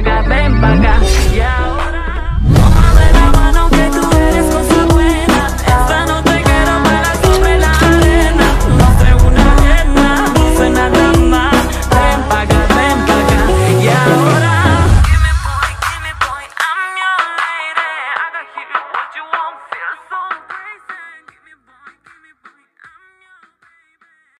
I got back.